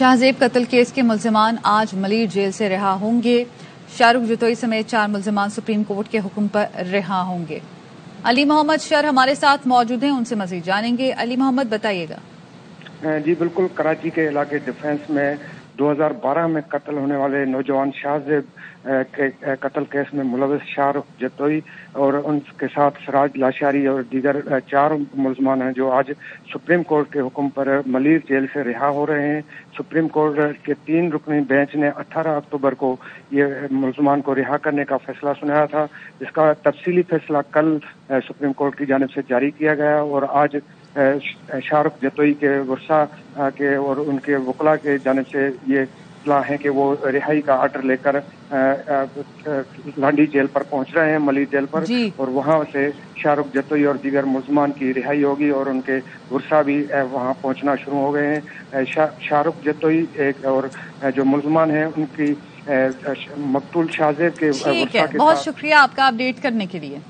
शाहजेब कत्ल केस के मुलजमान आज मलिर जेल से रिहा होंगे। शाहरुख जतोई समेत चार मुलजमान सुप्रीम कोर्ट के हुक्म पर रिहा होंगे। अली मोहम्मद शर हमारे साथ मौजूद हैं, उनसे मजीद जानेंगे। अली मोहम्मद, बताइएगा। जी, बिल्कुल, कराची के इलाके डिफेंस में 2012 में कत्ल होने वाले नौजवान शाहजेब के कत्ल केस में मुलविस शाहरुख जतोई और उनके साथ सराज लाशारी और दीगर चार मुलजमान हैं जो आज सुप्रीम कोर्ट के हुक्म पर मलिर जेल से रिहा हो रहे हैं। सुप्रीम कोर्ट के तीन रुकनी बेंच ने 18 अक्टूबर को ये मुलजमान को रिहा करने का फैसला सुनाया था, जिसका तफसीली फैसला कल सुप्रीम कोर्ट की जानब से जारी किया गया और आज शाहरुख जतोई के वर्षा के और उनके वकला के जाने से ये इतला है कि वो रिहाई का आर्डर लेकर लांडी जेल पर पहुँच रहे हैं मली जेल पर। और वहाँ से शाहरुख जतोई और दीगर मुलजमान की रिहाई होगी और उनके गुरसा भी वहाँ पहुँचना शुरू हो गए हैं। शाहरुख जतोई एक और जो मुलजमान हैं उनकी मकतूल शाहजेब के, के बहुत शुक्रिया आपका अपडेट करने के लिए।